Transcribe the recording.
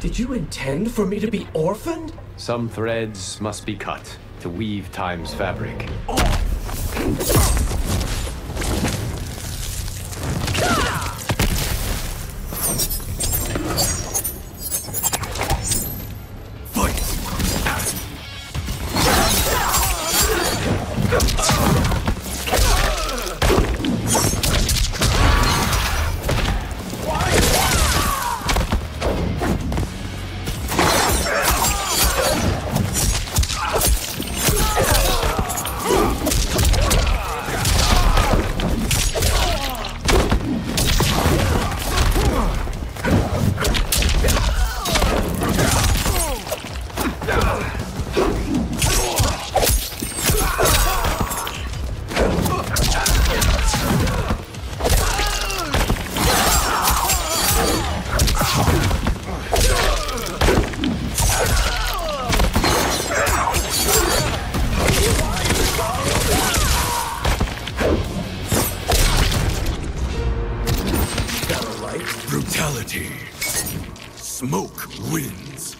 Did you intend for me to be orphaned? Some threads must be cut to weave time's fabric. Got Brutality. Smoke wins.